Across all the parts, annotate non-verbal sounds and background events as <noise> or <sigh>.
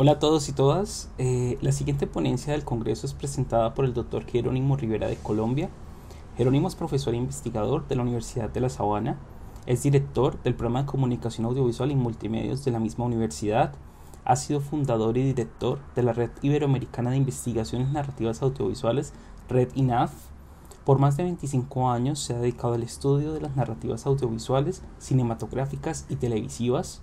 Hola a todos y todas. Eh, la siguiente ponencia del Congreso es presentada por el doctor Jerónimo Rivera de Colombia. Jerónimo es profesor e investigador de la Universidad de La Sabana. Es director del programa de comunicación audiovisual y multimedios de la misma universidad. Ha sido fundador y director de la Red Iberoamericana de Investigaciones Narrativas Audiovisuales, Red INAF. Por más de 25 años se ha dedicado al estudio de las narrativas audiovisuales, cinematográficas y televisivas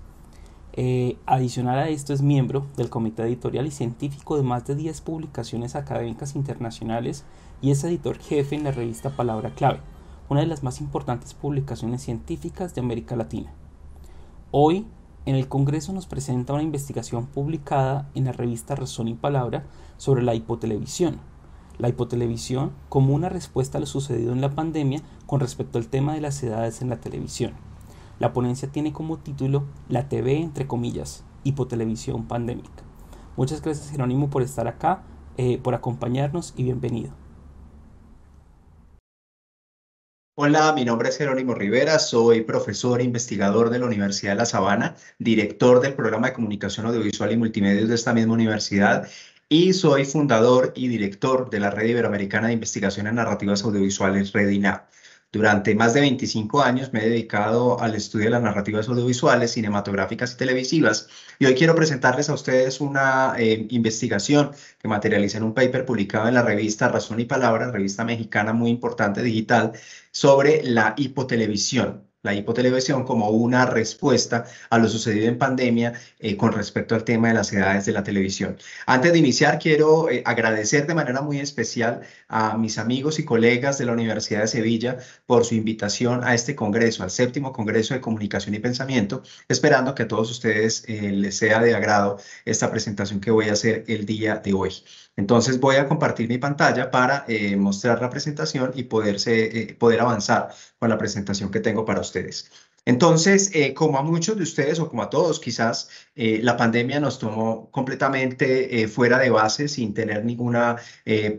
eh, adicional a esto es miembro del comité editorial y científico de más de 10 publicaciones académicas internacionales y es editor jefe en la revista Palabra Clave, una de las más importantes publicaciones científicas de América Latina. Hoy, en el Congreso nos presenta una investigación publicada en la revista Razón y Palabra sobre la hipotelevisión. La hipotelevisión como una respuesta a lo sucedido en la pandemia con respecto al tema de las edades en la televisión. La ponencia tiene como título La TV, entre comillas, hipotelevisión pandémica. Muchas gracias Jerónimo por estar acá, eh, por acompañarnos y bienvenido. Hola, mi nombre es Jerónimo Rivera, soy profesor e investigador de la Universidad de La Sabana, director del programa de comunicación audiovisual y multimedios de esta misma universidad y soy fundador y director de la Red Iberoamericana de Investigaciones Narrativas Audiovisuales, REDINA. Durante más de 25 años me he dedicado al estudio de las narrativas audiovisuales, cinematográficas y televisivas y hoy quiero presentarles a ustedes una eh, investigación que materializa en un paper publicado en la revista Razón y Palabra, revista mexicana muy importante digital, sobre la hipotelevisión la hipotelevisión como una respuesta a lo sucedido en pandemia eh, con respecto al tema de las edades de la televisión. Antes de iniciar, quiero eh, agradecer de manera muy especial a mis amigos y colegas de la Universidad de Sevilla por su invitación a este congreso, al séptimo Congreso de Comunicación y Pensamiento, esperando que a todos ustedes eh, les sea de agrado esta presentación que voy a hacer el día de hoy. Entonces voy a compartir mi pantalla para eh, mostrar la presentación y poderse, eh, poder avanzar con la presentación que tengo para ustedes. Entonces, eh, como a muchos de ustedes o como a todos quizás, la pandemia nos tomó completamente fuera de base sin tener ninguna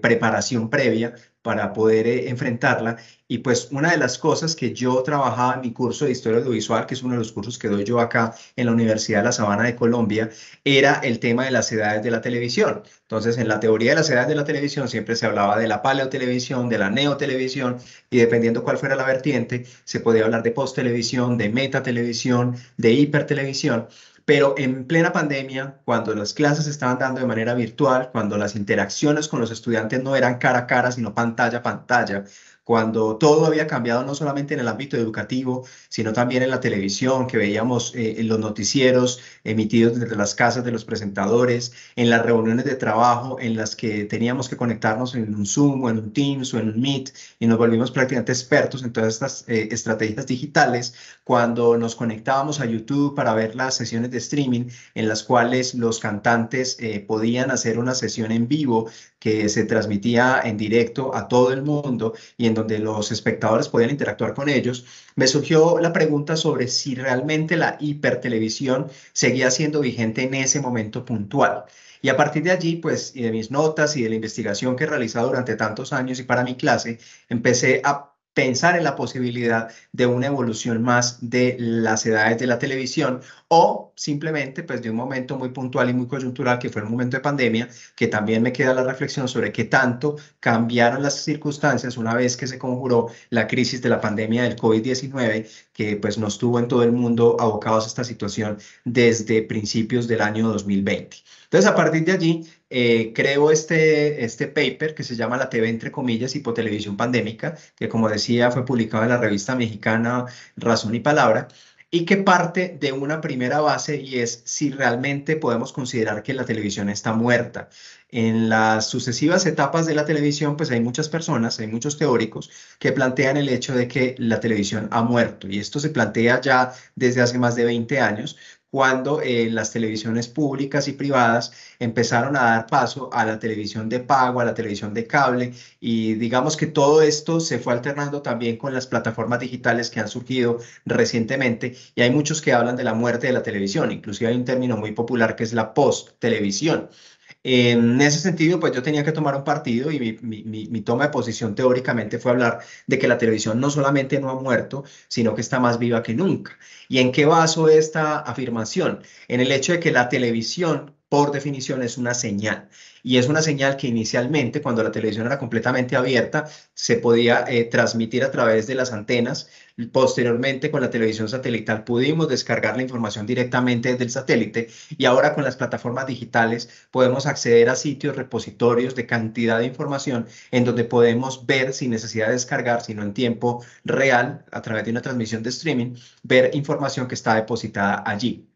preparación previa para poder eh, enfrentarla. Y pues una de las cosas que yo trabajaba en mi curso de Historia Audiovisual, que es uno de los cursos que doy yo acá en la Universidad de La Sabana de Colombia, era el tema de las edades de la televisión. Entonces, en la teoría de las edades de la televisión siempre se hablaba de la paleotelevisión, de la neotelevisión, y dependiendo cuál fuera la vertiente, se podía hablar de posttelevisión, de metatelevisión, de hipertelevisión. Pero en plena pandemia, cuando las clases se estaban dando de manera virtual, cuando las interacciones con los estudiantes no eran cara a cara, sino pantalla a pantalla, cuando todo había cambiado no solamente en el ámbito educativo, sino también en la televisión, que veíamos eh, en los noticieros emitidos desde las casas de los presentadores, en las reuniones de trabajo en las que teníamos que conectarnos en un Zoom o en un Teams o en un Meet y nos volvimos prácticamente expertos en todas estas eh, estrategias digitales, cuando nos conectábamos a YouTube para ver las sesiones de streaming en las cuales los cantantes eh, podían hacer una sesión en vivo que se transmitía en directo a todo el mundo y en donde los espectadores podían interactuar con ellos, me surgió la pregunta sobre si realmente la hipertelevisión seguía siendo vigente en ese momento puntual. Y a partir de allí, pues, y de mis notas y de la investigación que he realizado durante tantos años y para mi clase, empecé a pensar en la posibilidad de una evolución más de las edades de la televisión o simplemente pues de un momento muy puntual y muy coyuntural que fue el momento de pandemia, que también me queda la reflexión sobre qué tanto cambiaron las circunstancias una vez que se conjuró la crisis de la pandemia del COVID-19 que pues nos tuvo en todo el mundo abocados a esta situación desde principios del año 2020. Entonces, a partir de allí, eh, creo este, este paper que se llama La TV, entre comillas, hipotelevisión pandémica, que como decía, fue publicado en la revista mexicana Razón y Palabra, y que parte de una primera base y es si realmente podemos considerar que la televisión está muerta. En las sucesivas etapas de la televisión, pues hay muchas personas, hay muchos teóricos que plantean el hecho de que la televisión ha muerto y esto se plantea ya desde hace más de 20 años, cuando eh, las televisiones públicas y privadas empezaron a dar paso a la televisión de pago, a la televisión de cable y digamos que todo esto se fue alternando también con las plataformas digitales que han surgido recientemente y hay muchos que hablan de la muerte de la televisión, inclusive hay un término muy popular que es la post-televisión. En ese sentido, pues yo tenía que tomar un partido y mi, mi, mi, toma de posición teóricamente fue hablar de que la televisión no solamente no ha muerto, sino que está más viva que nunca. ¿Y en qué baso esta afirmación? En el hecho de que la televisión por definición es una señal. Y es una señal que inicialmente, cuando la televisión era completamente abierta, se podía eh, transmitir a través de las antenas. Posteriormente, con la televisión satelital, pudimos descargar la información directamente desde el satélite. Y ahora con las plataformas digitales, podemos acceder a sitios, repositorios de cantidad de información en donde podemos ver sin necesidad de descargar, sino en tiempo real, a través de una transmisión de streaming, ver información que está depositada allí.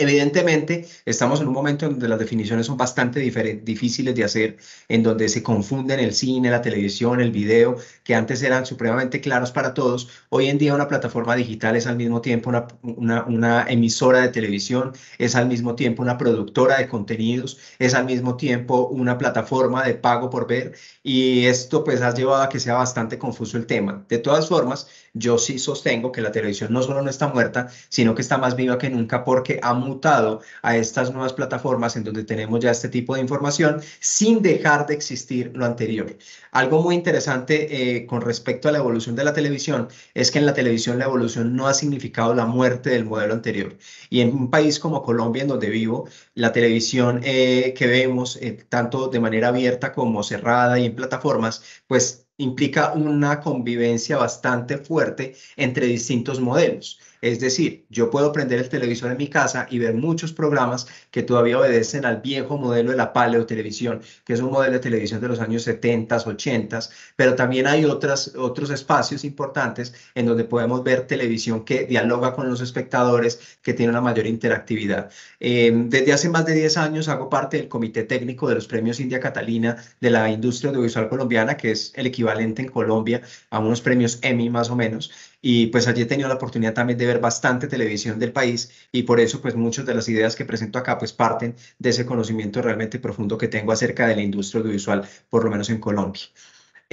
Evidentemente, estamos en un momento en donde las definiciones son bastante difíciles de hacer, en donde se confunden el cine, la televisión, el video, que antes eran supremamente claros para todos. Hoy en día una plataforma digital es al mismo tiempo una, una, una emisora de televisión, es al mismo tiempo una productora de contenidos, es al mismo tiempo una plataforma de pago por ver y esto pues ha llevado a que sea bastante confuso el tema. De todas formas, yo sí sostengo que la televisión no solo no está muerta, sino que está más viva que nunca porque mutado a estas nuevas plataformas en donde tenemos ya este tipo de información sin dejar de existir lo anterior. Algo muy interesante eh, con respecto a la evolución de la televisión es que en la televisión la evolución no ha significado la muerte del modelo anterior. Y en un país como Colombia, en donde vivo, la televisión eh, que vemos, eh, tanto de manera abierta como cerrada y en plataformas, pues implica una convivencia bastante fuerte entre distintos modelos. Es decir, yo puedo prender el televisor en mi casa y ver muchos programas que todavía obedecen al viejo modelo de la paleotelevisión, que es un modelo de televisión de los años 70, 80, pero también hay otras, otros espacios importantes en donde podemos ver televisión que dialoga con los espectadores, que tiene una mayor interactividad. Em, desde hace más de 10 años hago parte del comité técnico de los premios India Catalina de la industria audiovisual colombiana, que es el equivalente en Colombia a unos premios Emmy más o menos y pues allí he tenido la oportunidad también de ver bastante televisión del país y por eso pues muchas de las ideas que presento acá pues parten de ese conocimiento realmente profundo que tengo acerca de la industria audiovisual, por lo menos en Colombia.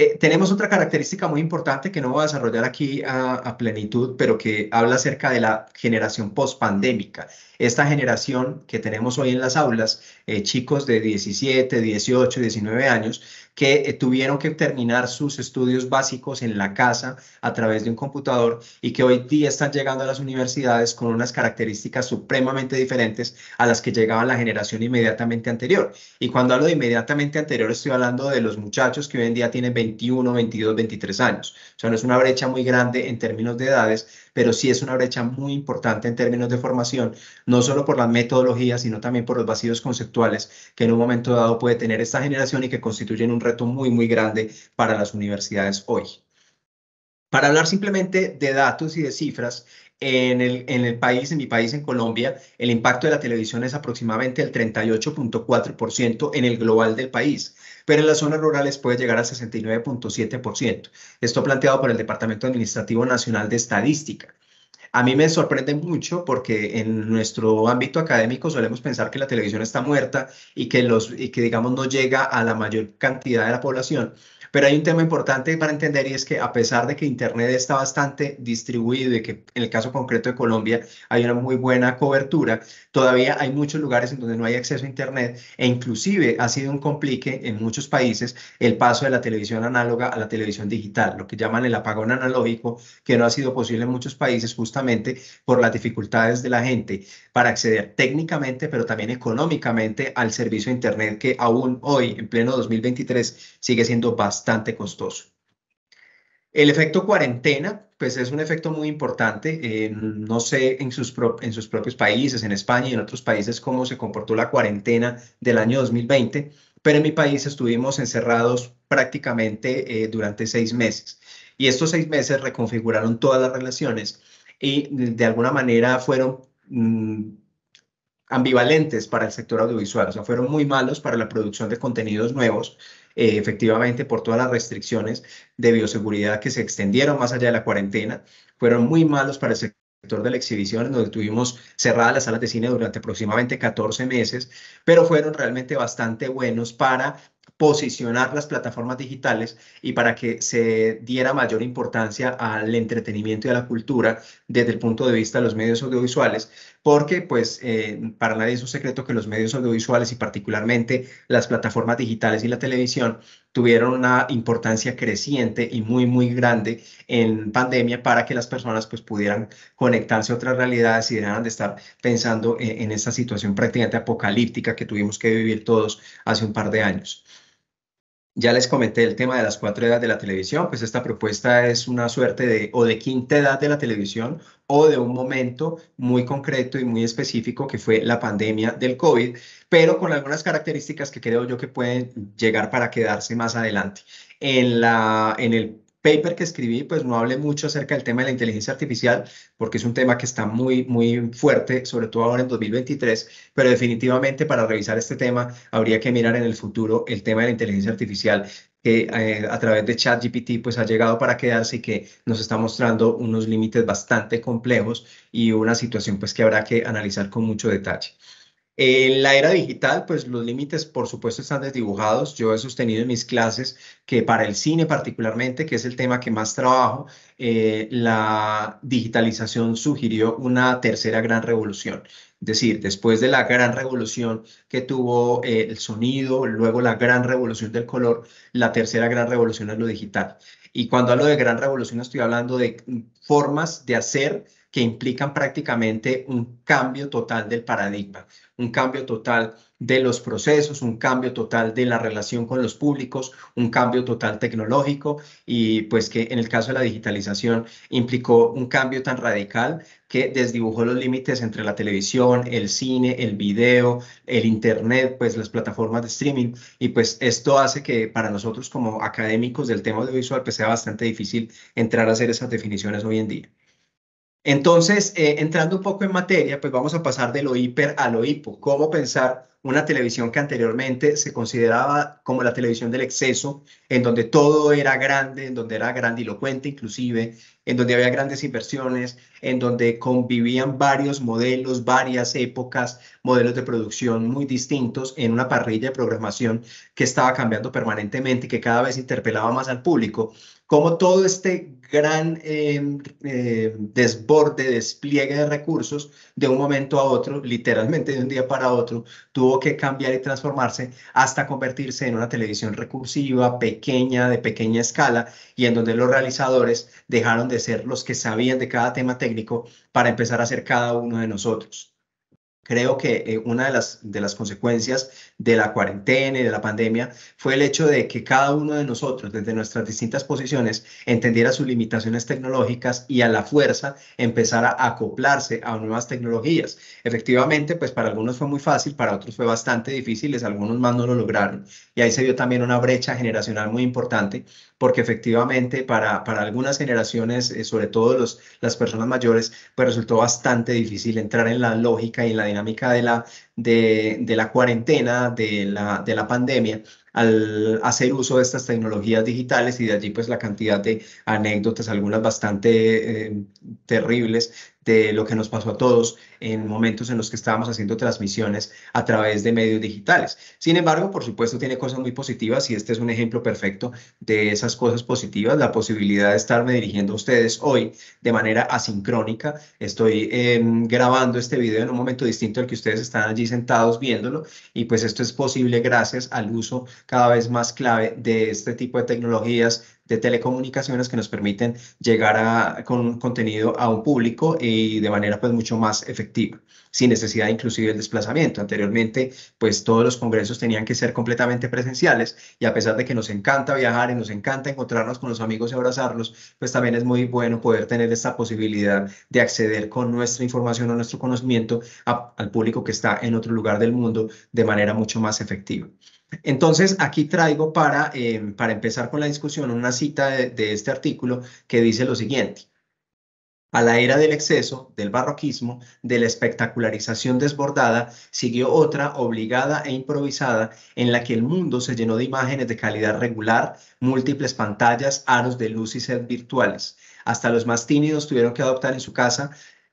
Eh, tenemos otra característica muy importante que no voy a desarrollar aquí a, plenitud, pero que habla acerca de la generación post-pandémica. Esta generación que tenemos hoy en las aulas, eh, chicos de 17, 18, 19 años, que eh, tuvieron que terminar sus estudios básicos en la casa a través de un computador y que hoy día están llegando a las universidades con unas características supremamente diferentes a las que llegaba la generación inmediatamente anterior. Y cuando hablo de inmediatamente anterior, estoy hablando de los muchachos que hoy en día tienen 21, 22, 23 años. O sea, no es una brecha muy grande en términos de edades, pero sí es una brecha muy importante en términos de formación, no solo por la metodología, sino también por los vacíos conceptuales que en un momento dado puede tener esta generación y que constituyen un reto muy, muy grande para las universidades hoy. Para hablar simplemente de datos y de cifras, en el, en el país, en mi país, en Colombia, el impacto de la televisión es aproximadamente el 38.4% en el global del país, pero en las zonas rurales puede llegar al 69.7%. Esto planteado por el Departamento Administrativo Nacional de Estadística. A mí me sorprende mucho porque en nuestro ámbito académico solemos pensar que la televisión está muerta y que, los, y que digamos, no llega a la mayor cantidad de la población. Pero hay un tema importante para entender y es que a pesar de que Internet está bastante distribuido y que en el caso concreto de Colombia hay una muy buena cobertura, todavía hay muchos lugares en donde no hay acceso a Internet e inclusive ha sido un complique en muchos países el paso de la televisión análoga a la televisión digital, lo que llaman el apagón analógico, que no ha sido posible en muchos países justamente por las dificultades de la gente para acceder técnicamente, pero también económicamente al servicio de Internet que aún hoy, en pleno 2023, sigue siendo bastante costoso. El efecto cuarentena, pues es un efecto muy importante. no sé en sus, en sus propios países, en España y en otros países, cómo se comportó la cuarentena del año 2020, pero en mi país estuvimos encerrados prácticamente eh, durante seis meses. Y estos seis meses reconfiguraron todas las relaciones y de alguna manera fueron mm, ambivalentes para el sector audiovisual, o sea, fueron muy malos para la producción de contenidos nuevos eh, efectivamente por todas las restricciones de bioseguridad que se extendieron más allá de la cuarentena, fueron muy malos para el sector de la exhibición, donde tuvimos cerradas las salas de cine durante aproximadamente 14 meses, pero fueron realmente bastante buenos para posicionar las plataformas digitales y para que se diera mayor importancia al entretenimiento y a la cultura desde el punto de vista de los medios audiovisuales, porque pues eh, para nadie es un secreto que los medios audiovisuales y particularmente las plataformas digitales y la televisión tuvieron una importancia creciente y muy, muy grande en pandemia para que las personas pues pudieran conectarse a otras realidades y dejaran de estar pensando en, en esta situación prácticamente apocalíptica que tuvimos que vivir todos hace un par de años. Ya les comenté el tema de las cuatro edades de la televisión, pues esta propuesta es una suerte de o de quinta edad de la televisión o de un momento muy concreto y muy específico que fue la pandemia del COVID, pero con algunas características que creo yo que pueden llegar para quedarse más adelante. En, la, en el paper que escribí, pues no hablé mucho acerca del tema de la inteligencia artificial, porque es un tema que está muy, muy fuerte, sobre todo ahora en 2023, pero definitivamente para revisar este tema habría que mirar en el futuro el tema de la inteligencia artificial que eh, a través de ChatGPT pues ha llegado para quedarse y que nos está mostrando unos límites bastante complejos y una situación pues que habrá que analizar con mucho detalle. En la era digital, pues los límites, por supuesto, están desdibujados. Yo he sostenido en mis clases que para el cine particularmente, que es el tema que más trabajo, eh, la digitalización sugirió una tercera gran revolución. Es decir, después de la gran revolución que tuvo eh, el sonido, luego la gran revolución del color, la tercera gran revolución es lo digital. Y cuando hablo de gran revolución, estoy hablando de formas de hacer que implican prácticamente un cambio total del paradigma, un cambio total de los procesos, un cambio total de la relación con los públicos, un cambio total tecnológico y pues que en el caso de la digitalización implicó un cambio tan radical que desdibujó los límites entre la televisión, el cine, el video, el internet, pues las plataformas de streaming y pues esto hace que para nosotros como académicos del tema audiovisual pues sea bastante difícil entrar a hacer esas definiciones hoy en día. Entonces, eh, entrando un poco en materia, pues vamos a pasar de lo hiper a lo hipo. ¿Cómo pensar una televisión que anteriormente se consideraba como la televisión del exceso, en donde todo era grande, en donde era grandilocuente inclusive, en donde había grandes inversiones, en donde convivían varios modelos, varias épocas, modelos de producción muy distintos en una parrilla de programación que estaba cambiando permanentemente y que cada vez interpelaba más al público, como todo este gran em, eh, desborde, despliegue de recursos de un momento a otro, literalmente de un día para otro, tuvo que cambiar y transformarse hasta convertirse en una televisión recursiva, pequeña, de pequeña escala, y en donde los realizadores dejaron de ser los que sabían de cada tema técnico para empezar a ser cada uno de nosotros. Creo que eh, una de las, de las consecuencias de la cuarentena y de la pandemia fue el hecho de que cada uno de nosotros, desde nuestras distintas posiciones, entendiera sus limitaciones tecnológicas y a la fuerza empezara a acoplarse a nuevas tecnologías. Efectivamente, pues para algunos fue muy fácil, para otros fue bastante difícil, algunos más no lo lograron. Y ahí se vio también una brecha generacional muy importante, porque efectivamente para, para algunas generaciones, eh, sobre todo los, las personas mayores, pues resultó bastante difícil entrar en la lógica y en la dinámica de la, de, de la cuarentena, de la, de la pandemia, al hacer uso de estas tecnologías digitales y de allí pues la cantidad de anécdotas, algunas bastante eh, terribles, de lo que nos pasó a todos en momentos en los que estábamos haciendo transmisiones a través de medios digitales. Sin embargo, por supuesto, tiene cosas muy positivas y este es un ejemplo perfecto de esas cosas positivas, la posibilidad de estarme dirigiendo a ustedes hoy de manera asincrónica. Estoy em, grabando este video en un momento distinto al que ustedes están allí sentados viéndolo y pues esto es posible gracias al uso cada vez más clave de este tipo de tecnologías de telecomunicaciones que nos permiten llegar a, con contenido a un público y de manera pues mucho más efectiva, sin necesidad inclusive del desplazamiento. Anteriormente pues todos los congresos tenían que ser completamente presenciales y a pesar de que nos encanta viajar y nos encanta encontrarnos con los amigos y abrazarlos, pues también es muy bueno poder tener esta posibilidad de acceder con nuestra información o nuestro conocimiento al público que está en otro lugar del mundo de manera mucho más efectiva. Entonces, aquí traigo para, em, para empezar con la discusión una cita de, este artículo que dice lo siguiente. A la era del exceso, del barroquismo, de la espectacularización desbordada, siguió otra obligada e improvisada en la que el mundo se llenó de imágenes de calidad regular, múltiples pantallas, aros de luz y sed virtuales. Hasta los más tímidos tuvieron que adoptar en su casa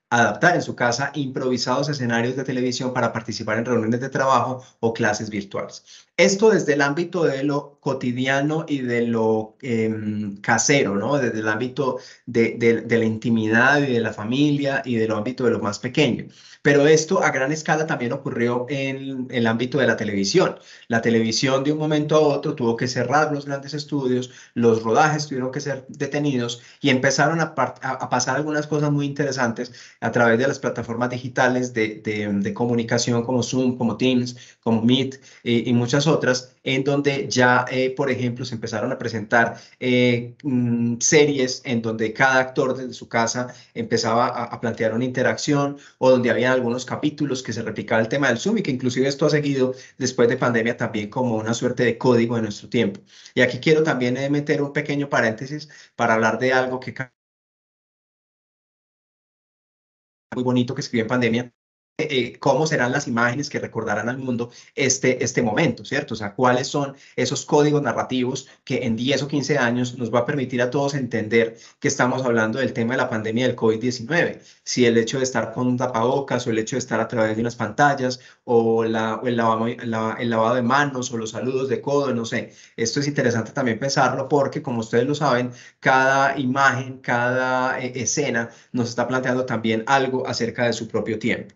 adaptar en su casa improvisados escenarios de televisión para participar en reuniones de trabajo o clases virtuales. Esto desde el ámbito de lo cotidiano y de lo em, casero, ¿no? Desde el ámbito de, de, la intimidad y de la familia y del ámbito de lo más pequeño. Pero esto a gran escala también ocurrió en el ámbito de la televisión. La televisión de un momento a otro tuvo que cerrar los grandes estudios, los rodajes tuvieron que ser detenidos y empezaron a, a pasar algunas cosas muy interesantes a través de las plataformas digitales de, de comunicación como Zoom, como Teams, como Meet y muchas otras, en donde ya, eh, por ejemplo, se empezaron a presentar eh, mm, series en donde cada actor desde su casa empezaba a, plantear una interacción o donde había algunos capítulos que se replicaba el tema del Zoom y que inclusive esto ha seguido después de pandemia también como una suerte de código de nuestro tiempo. Y aquí quiero también eh, meter un pequeño paréntesis para hablar de algo que muy bonito que escribí en pandemia, eh, cómo serán las imágenes que recordarán al mundo este, este momento, ¿cierto? O sea, cuáles son esos códigos narrativos que en 10 o 15 años nos va a permitir a todos entender que estamos hablando del tema de la pandemia del COVID-19. Si el hecho de estar con tapabocas o el hecho de estar a través de unas pantallas o, la, el, lavado, el lavado de manos o los saludos de codo, no sé. Esto es interesante también pensarlo porque, como ustedes lo saben, cada imagen, cada eh, escena nos está planteando también algo acerca de su propio tiempo.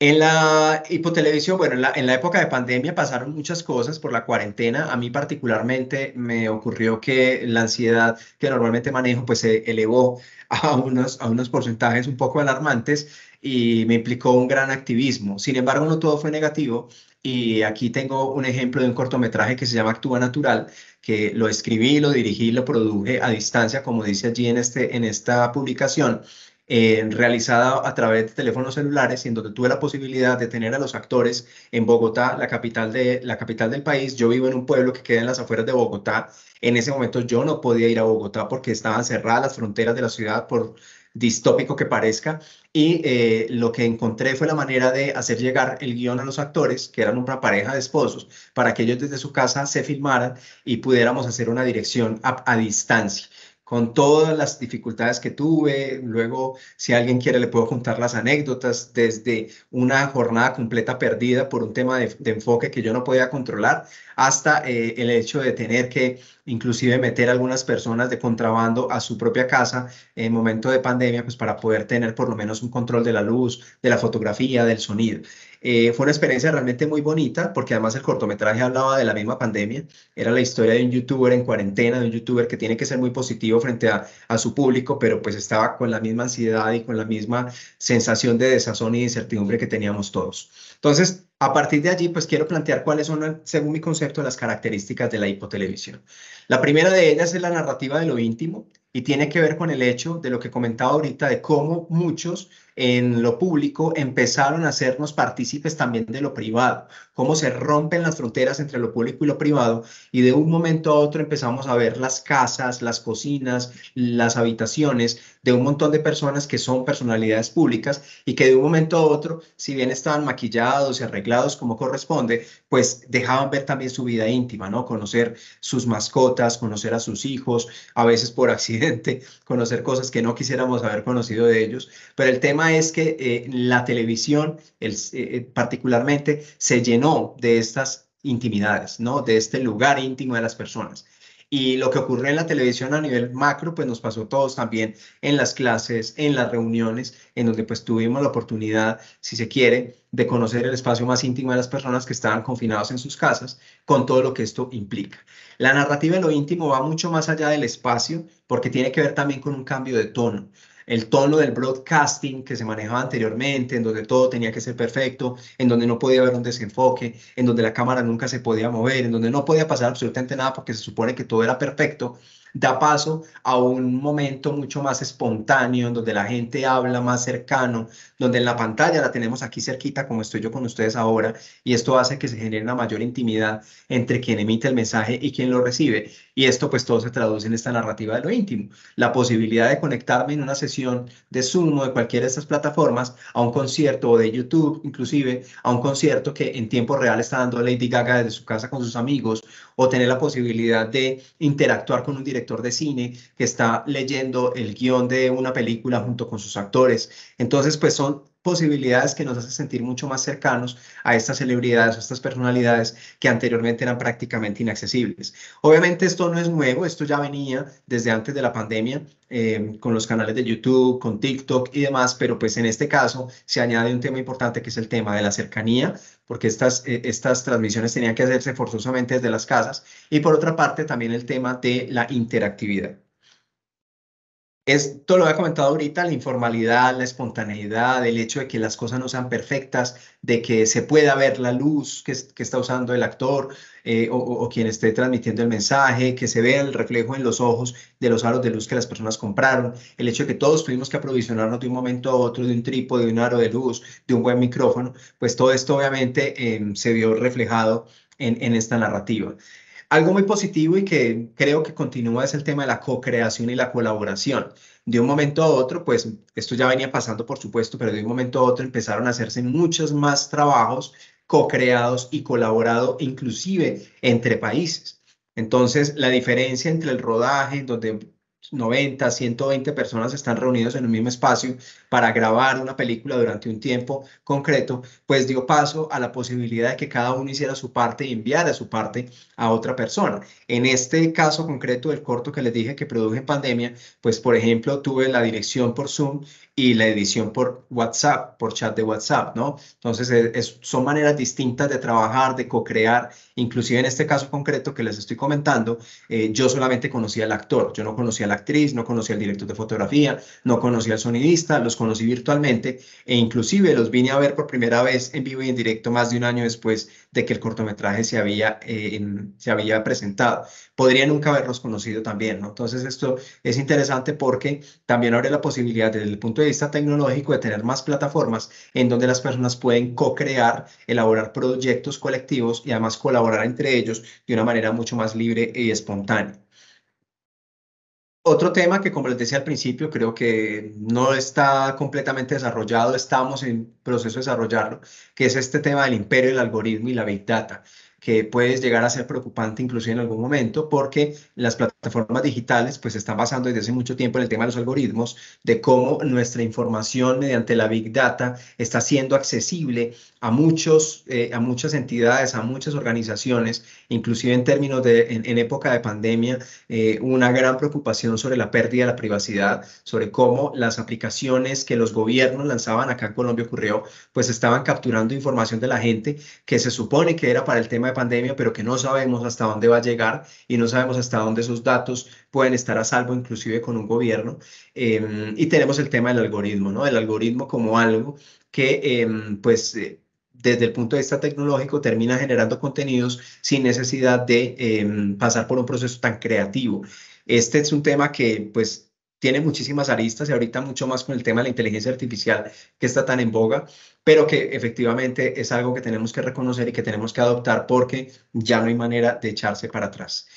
En la hipotelevisión, bueno, en la, época de pandemia pasaron muchas cosas por la cuarentena. A mí particularmente me ocurrió que la ansiedad que normalmente manejo pues se elevó <laughs> a unos, a unos porcentajes un poco alarmantes y me implicó un gran activismo. Sin embargo, no todo fue negativo y aquí tengo un ejemplo de un cortometraje que se llama Actúa Natural, que lo escribí, lo dirigí, lo produje a distancia, como dice allí en, este, en esta publicación eh, realizada a través de teléfonos celulares y en donde tuve la posibilidad de tener a los actores en Bogotá, la capital, de, la capital del país. Yo vivo en un pueblo que queda en las afueras de Bogotá. En ese momento yo no podía ir a Bogotá porque estaban cerradas las fronteras de la ciudad por distópico que parezca, y eh, lo que encontré fue la manera de hacer llegar el guion a los actores, que eran una pareja de esposos, para que ellos desde su casa se filmaran y pudiéramos hacer una dirección a distancia con todas las dificultades que tuve. Luego, si alguien quiere, le puedo contar las anécdotas desde una jornada completa perdida por un tema de, enfoque que yo no podía controlar, hasta eh, el hecho de tener que inclusive meter a algunas personas de contrabando a su propia casa en momento de pandemia, pues para poder tener por lo menos un control de la luz, de la fotografía, del sonido. Eh, fue una experiencia realmente muy bonita porque además el cortometraje hablaba de la misma pandemia. Era la historia de un youtuber en cuarentena, de un youtuber que tiene que ser muy positivo frente a, a su público, pero pues estaba con la misma ansiedad y con la misma sensación de desazón y incertidumbre que teníamos todos. Entonces, a partir de allí, pues quiero plantear cuáles son, según mi concepto, las características de la hipotelevisión. La primera de ellas es la narrativa de lo íntimo y tiene que ver con el hecho de lo que comentaba ahorita, de cómo muchos en lo público empezaron a hacernos partícipes también de lo privado, cómo se rompen las fronteras entre lo público y lo privado. Y de un momento a otro empezamos a ver las casas, las cocinas, las habitaciones de un montón de personas que son personalidades públicas y que de un momento a otro, si bien estaban maquillados y arreglados como corresponde, pues dejaban ver también su vida íntima, ¿no? Conocer sus mascotas, conocer a sus hijos, a veces por accidente, <laughs> conocer cosas que no quisiéramos haber conocido de ellos, pero el tema es que eh, la televisión el, eh, eh, particularmente se llenó de estas intimidades, ¿no? De este lugar íntimo de las personas. Y lo que ocurrió en la televisión a nivel macro, pues nos pasó a todos también en las clases, en las reuniones, en donde pues tuvimos la oportunidad, si se quiere, de conocer el espacio más íntimo de las personas que estaban confinados en sus casas, con todo lo que esto implica. La narrativa de lo íntimo va mucho más allá del espacio, porque tiene que ver también con un cambio de tono el tono del broadcasting que se manejaba anteriormente, en donde todo tenía que ser perfecto, en donde no podía haber un desenfoque, en donde la cámara nunca se podía mover, en donde no podía pasar absolutamente nada porque se supone que todo era perfecto, da paso a un momento mucho más espontáneo, en donde la gente habla más cercano, donde en la pantalla la tenemos aquí cerquita, como estoy yo con ustedes ahora, y esto hace que se genere una mayor intimidad entre quien emite el mensaje y quien lo recibe. Y esto pues todo se traduce en esta narrativa de lo íntimo. La posibilidad de conectarme en una sesión de Zoom o de cualquiera de estas plataformas a un concierto o de YouTube, inclusive a un concierto que en tiempo real está dando Lady Gaga desde su casa con sus amigos, o tener la posibilidad de interactuar con un director director de cine que está leyendo el guion de una película junto con sus actores. Entonces, pues son posibilidades que nos hacen sentir mucho más cercanos a estas celebridades, a estas personalidades que anteriormente eran prácticamente inaccesibles. Obviamente esto no es nuevo, esto ya venía desde antes de la pandemia eh, con los canales de YouTube, con TikTok y demás, pero pues en este caso se añade un tema importante que es el tema de la cercanía, porque estas, eh, estas transmisiones tenían que hacerse forzosamente desde las casas y por otra parte también el tema de la interactividad. Esto lo he comentado ahorita, la informalidad, la espontaneidad, el hecho de que las cosas no sean perfectas, de que se pueda ver la luz que, está usando el actor eh, o, quien esté transmitiendo el mensaje, que se vea el reflejo en los ojos de los aros de luz que las personas compraron, el hecho de que todos tuvimos que aprovisionarnos de un momento a otro de un trípode, de un aro de luz, de un buen micrófono, pues todo esto obviamente em, se vio reflejado en esta narrativa. Algo muy positivo y que creo que continúa es el tema de la co-creación y la colaboración. De un momento a otro, pues esto ya venía pasando, por supuesto, pero de un momento a otro empezaron a hacerse muchos más trabajos co-creados y colaborado, inclusive entre países. Entonces, la diferencia entre el rodaje, donde 90, 120 personas están reunidos en un mismo espacio para grabar una película durante un tiempo concreto, pues dio paso a la posibilidad de que cada uno hiciera su parte y enviara su parte a otra persona. En este caso concreto del corto que les dije que produje en pandemia, pues por ejemplo tuve la dirección por Zoom y la edición por WhatsApp, por chat de WhatsApp, ¿no? Entonces son maneras distintas de trabajar, de co-crear, inclusive en este caso concreto que les estoy comentando, eh, yo solamente conocía al actor, yo no conocía a la actriz, no conocía al director de fotografía, no conocía al sonidista, los conocí virtualmente e inclusive los vine a ver por primera vez en vivo y en directo más de un año después de que el cortometraje se había, eh, se había presentado. Podría nunca haberlos conocido también, ¿no? Entonces esto es interesante porque también abre la posibilidad desde el punto de vista tecnológico de tener más plataformas en donde las personas pueden co-crear, elaborar proyectos colectivos y además colaborar entre ellos de una manera mucho más libre y espontánea. Otro tema que, como les decía al principio, creo que no está completamente desarrollado, estamos en proceso de desarrollarlo, que es este tema del imperio del algoritmo y la big data que puede llegar a ser preocupante inclusive en algún momento porque las plataformas digitales pues están basando desde hace mucho tiempo en el tema de los algoritmos, de cómo nuestra información mediante la Big Data está siendo accesible a, muchos, eh, a muchas entidades, a muchas organizaciones, inclusive en términos de, en, época de pandemia, eh, una gran preocupación sobre la pérdida de la privacidad, sobre cómo las aplicaciones que los gobiernos lanzaban acá en Colombia ocurrió, pues estaban capturando información de la gente que se supone que era para el tema de pandemia, pero que no sabemos hasta dónde va a llegar y no sabemos hasta dónde esos datos pueden estar a salvo, inclusive con un gobierno. Em, y tenemos el tema del algoritmo, ¿no? El algoritmo como algo que, em, pues, eh, desde el punto de vista tecnológico termina generando contenidos sin necesidad de em, pasar por un proceso tan creativo. Este es un tema que, pues, tiene muchísimas aristas y ahorita mucho más con el tema de la inteligencia artificial que está tan en boga, pero que efectivamente es algo que tenemos que reconocer y que tenemos que adoptar porque ya no hay manera de echarse para atrás.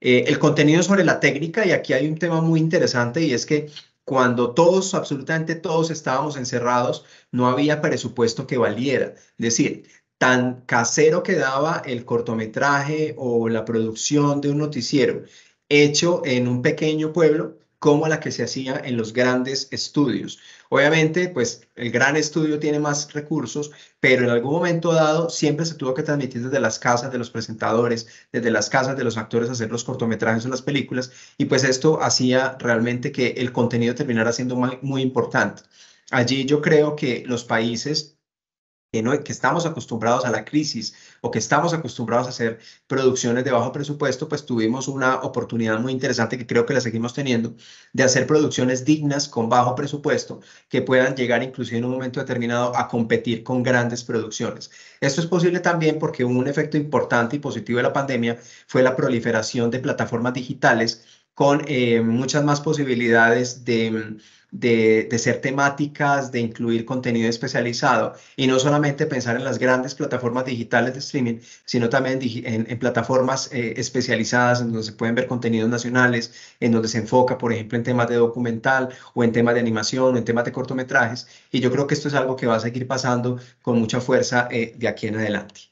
Eh, el contenido sobre la técnica, y aquí hay un tema muy interesante y es que cuando todos, absolutamente todos estábamos encerrados, no había presupuesto que valiera. Es decir, tan casero quedaba el cortometraje o la producción de un noticiero hecho en un pequeño pueblo como la que se hacía en los grandes estudios. Obviamente, pues el gran estudio tiene más recursos, pero en algún momento dado siempre se tuvo que transmitir desde las casas de los presentadores, desde las casas de los actores, hacer los cortometrajes o las películas, y pues esto hacía realmente que el contenido terminara siendo muy, muy importante. Allí yo creo que los países que, estamos acostumbrados a la crisis o que estamos acostumbrados a hacer producciones de bajo presupuesto, pues tuvimos una oportunidad muy interesante que creo que la seguimos teniendo de hacer producciones dignas con bajo presupuesto que puedan llegar inclusive en un momento determinado a competir con grandes producciones. Esto es posible también porque un efecto importante y positivo de la pandemia fue la proliferación de plataformas digitales con eh, muchas más posibilidades de de, ser temáticas, de incluir contenido especializado y no solamente pensar en las grandes plataformas digitales de streaming, sino también en, plataformas eh, especializadas en donde se pueden ver contenidos nacionales, en donde se enfoca, por ejemplo, en temas de documental o en temas de animación o en temas de cortometrajes. Y yo creo que esto es algo que va a seguir pasando con mucha fuerza eh, de aquí en adelante.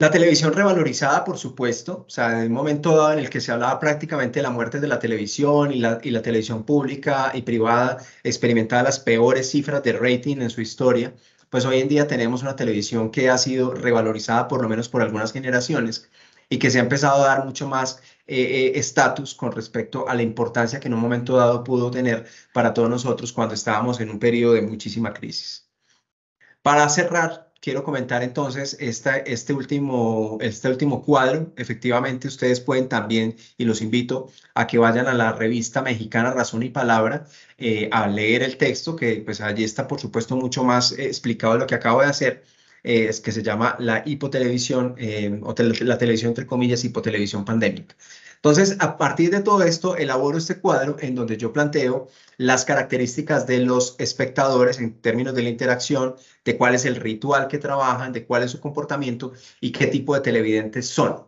La televisión revalorizada, por supuesto, o sea, en un momento dado en el que se hablaba prácticamente de la muerte de la televisión y la, televisión pública y privada experimentaba las peores cifras de rating en su historia, pues hoy en día tenemos una televisión que ha sido revalorizada por lo menos por algunas generaciones y que se ha empezado a dar mucho más eh, eh, estatus con respecto a la importancia que en un momento dado pudo tener para todos nosotros cuando estábamos en un periodo de muchísima crisis. Para cerrar, quiero comentar entonces este, último, este último cuadro. Efectivamente, ustedes pueden también, y los invito a que vayan a la revista mexicana Razón y Palabra eh, a leer el texto, que pues allí está, por supuesto, mucho más eh, explicado lo que acabo de hacer. Eh, es que se llama la hipotelevisión, o la televisión entre comillas, hipotelevisión pandémica. Entonces, a partir de todo esto, elaboro este cuadro en donde yo planteo las características de los espectadores en términos de la interacción, de cuál es el ritual que trabajan, de cuál es su comportamiento y qué tipo de televidentes son.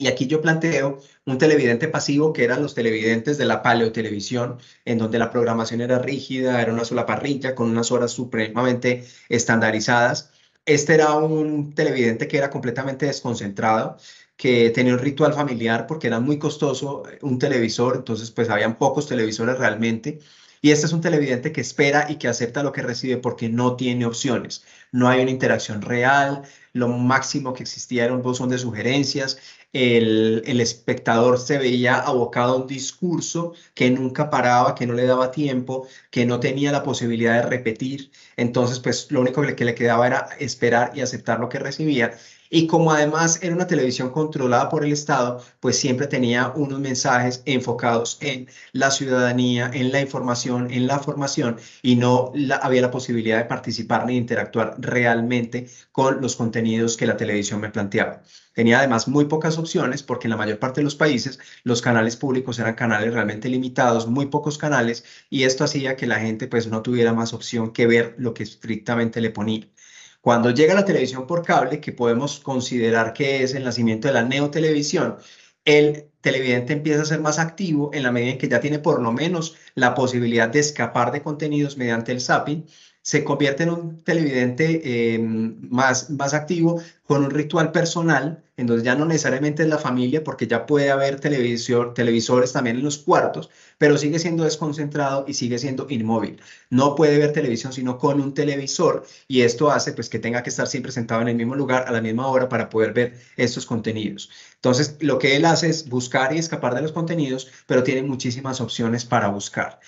Y aquí yo planteo un televidente pasivo que eran los televidentes de la paleotelevisión, en donde la programación era rígida, era una sola parrilla con unas horas supremamente estandarizadas. Este era un televidente que era completamente desconcentrado, que tenía un ritual familiar porque era muy costoso eh, un televisor, entonces pues habían pocos televisores realmente. Y este es un televidente que espera y que acepta lo que recibe porque no tiene opciones. No hay una interacción real, lo máximo que existía era un buzón de sugerencias. El, el, espectador se veía abocado a un discurso que nunca paraba, que no le daba tiempo, que no tenía la posibilidad de repetir. Entonces, pues lo único que le quedaba era esperar y aceptar lo que recibía. Y como además era una televisión controlada por el Estado, pues siempre tenía unos mensajes enfocados en la ciudadanía, en la información, en la formación y no había la posibilidad de participar ni interactuar realmente con los contenidos que la televisión me planteaba. Tenía además muy pocas opciones porque en la mayor parte de los países los canales públicos eran canales realmente limitados, muy pocos canales y esto hacía que la gente pues no tuviera más opción que ver lo que estrictamente le ponía. Cuando llega la televisión por cable, que podemos considerar que es el nacimiento de la neotelevisión, el televidente empieza a ser más activo en la medida en que ya tiene por lo menos la posibilidad de escapar de contenidos mediante el zapping se convierte en un televidente em, más, más activo con un ritual personal, en donde ya no necesariamente es la familia, porque ya puede haber televisor, televisores también en los cuartos, pero sigue siendo desconcentrado y sigue siendo inmóvil. No puede ver televisión sino con un televisor y esto hace pues que tenga que estar siempre sentado en el mismo lugar a la misma hora para poder ver estos contenidos. Entonces, lo que él hace es buscar y escapar de los contenidos, pero tiene muchísimas opciones para buscar.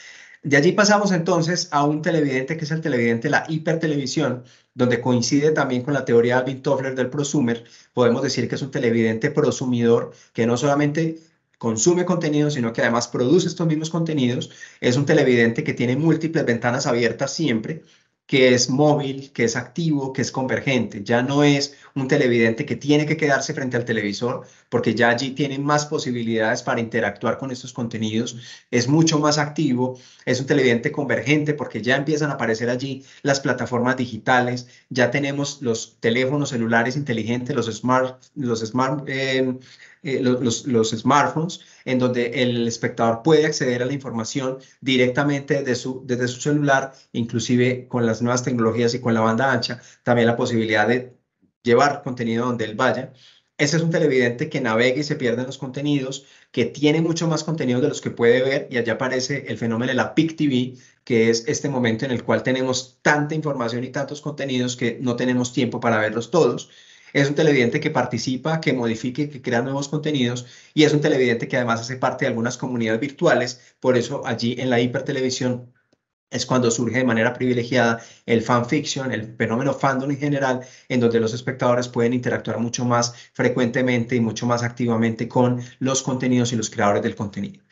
De allí pasamos entonces a un televidente que es el televidente de la hipertelevisión, donde coincide también con la teoría de Alvin Toffler del prosumer. Podemos decir que es un televidente prosumidor que no solamente consume contenido, sino que además produce estos mismos contenidos. Es un televidente que tiene múltiples ventanas abiertas siempre que es móvil, que es activo, que es convergente. Ya no es un televidente que tiene que quedarse frente al televisor, porque ya allí tiene más posibilidades para interactuar con estos contenidos. Es mucho más activo, es un televidente convergente, porque ya empiezan a aparecer allí las plataformas digitales, ya tenemos los teléfonos celulares inteligentes, los smart, los smart eh, eh, los, los, smartphones, en donde el espectador puede acceder a la información directamente desde su, desde su celular, inclusive con las nuevas tecnologías y con la banda ancha, también la posibilidad de llevar contenido donde él vaya. Ese es un televidente que navega y se pierde en los contenidos, que tiene mucho más contenido de los que puede ver y allá aparece el fenómeno de la PIC TV, que es este momento en el cual tenemos tanta información y tantos contenidos que no tenemos tiempo para verlos todos. Es un televidente que participa, que modifique, que crea nuevos contenidos y es un televidente que además hace parte de algunas comunidades virtuales. Por eso allí en la hipertelevisión es cuando surge de manera privilegiada el fanfiction, el fenómeno fandom en general, en donde los espectadores pueden interactuar mucho más frecuentemente y mucho más activamente con los contenidos y los creadores del contenido.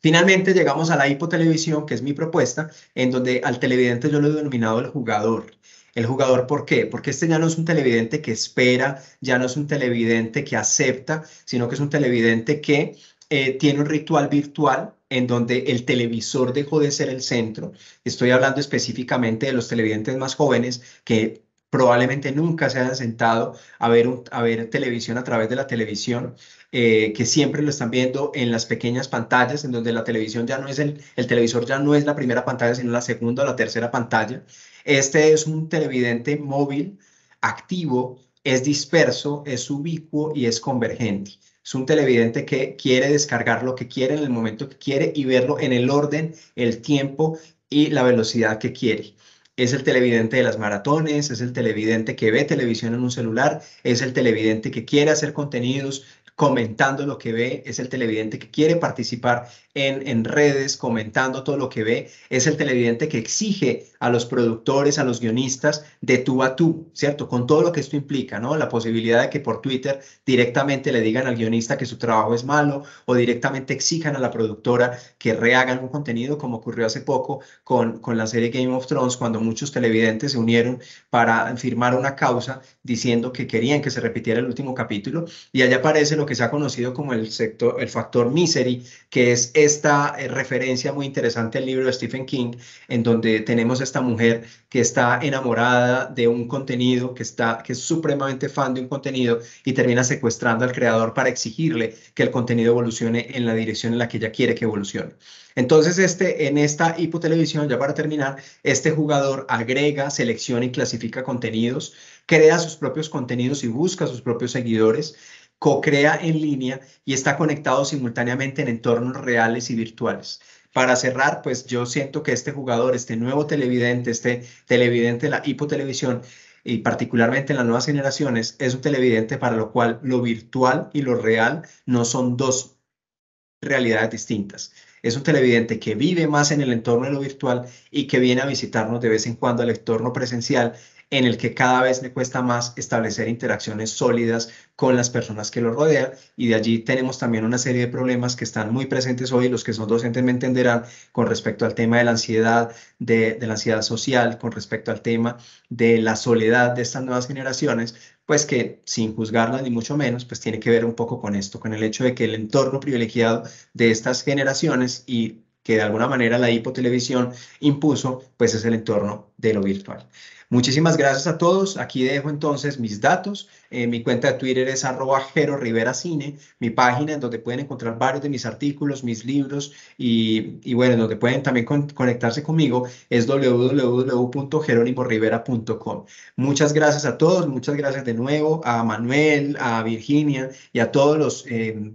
Finalmente llegamos a la hipotelevisión, que es mi propuesta, en donde al televidente yo lo he denominado el jugador. El jugador, ¿por qué? Porque este ya no es un televidente que espera, ya no es un televidente que acepta, sino que es un televidente que eh, tiene un ritual virtual en donde el televisor dejó de ser el centro. Estoy hablando específicamente de los televidentes más jóvenes que probablemente nunca se hayan sentado a ver, a ver televisión a través de la televisión, eh, que siempre lo están viendo en las pequeñas pantallas, en donde la televisión ya no es el, el televisor ya no es la primera pantalla, sino la segunda o la tercera pantalla. Este es un televidente móvil, activo, es disperso, es ubicuo y es convergente. Es un televidente que quiere descargar lo que quiere en el momento que quiere y verlo en el orden, el tiempo y la velocidad que quiere. Es el televidente de las maratones, es el televidente que ve televisión en un celular, es el televidente que quiere hacer contenidos comentando lo que ve, es el televidente que quiere participar en, en, redes, comentando todo lo que ve, es el televidente que exige a los productores, a los guionistas, de tú a tú, ¿cierto? Con todo lo que esto implica, ¿no? La posibilidad de que por Twitter directamente le digan al guionista que su trabajo es malo o directamente exijan a la productora que rehagan un contenido, como ocurrió hace poco con, con la serie Game of Thrones, cuando muchos televidentes se unieron para firmar una causa diciendo que querían que se repitiera el último capítulo y allá aparece lo que se ha conocido como el, sector, el factor misery, que es esta eh, referencia muy interesante al libro de Stephen King, en donde tenemos esta mujer que está enamorada de un contenido, que, está, que es supremamente fan de un contenido y termina secuestrando al creador para exigirle que el contenido evolucione en la dirección en la que ella quiere que evolucione. Entonces, este, en esta hipotelevisión, ya para terminar, este jugador agrega, selecciona y clasifica contenidos, crea sus propios contenidos y busca sus propios seguidores co-crea en línea y está conectado simultáneamente en entornos reales y virtuales. Para cerrar, pues yo siento que este jugador, este nuevo televidente, este televidente de la hipotelevisión, y particularmente en las nuevas generaciones, es un televidente para lo cual lo virtual y lo real no son dos realidades distintas. Es un televidente que vive más en el entorno de lo virtual y que viene a visitarnos de vez en cuando al entorno presencial en el que cada vez le cuesta más establecer interacciones sólidas con las personas que lo rodean y de allí tenemos también una serie de problemas que están muy presentes hoy, los que son docentes me entenderán con respecto al tema de la ansiedad, de, la ansiedad social, con respecto al tema de la soledad de estas nuevas generaciones, pues que sin juzgarlas ni mucho menos, pues tiene que ver un poco con esto, con el hecho de que el entorno privilegiado de estas generaciones y que de alguna manera la hipotelevisión impuso, pues es el entorno de lo virtual. Muchísimas gracias a todos. Aquí dejo entonces mis datos. Eh, mi cuenta de Twitter es arroba Rivera Cine, mi página en donde pueden encontrar varios de mis artículos, mis libros y, y bueno, donde pueden también conectarse conmigo es www.jeronimorivera.com. Muchas gracias a todos, muchas gracias de nuevo a Manuel, a Virginia y a todos los... Eh,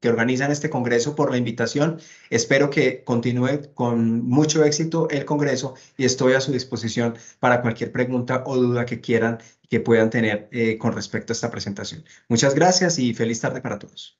que organizan este congreso por la invitación. Espero que continúe con mucho éxito el congreso y estoy a su disposición para cualquier pregunta o duda que quieran que puedan tener eh, con respecto a esta presentación. Muchas gracias y feliz tarde para todos.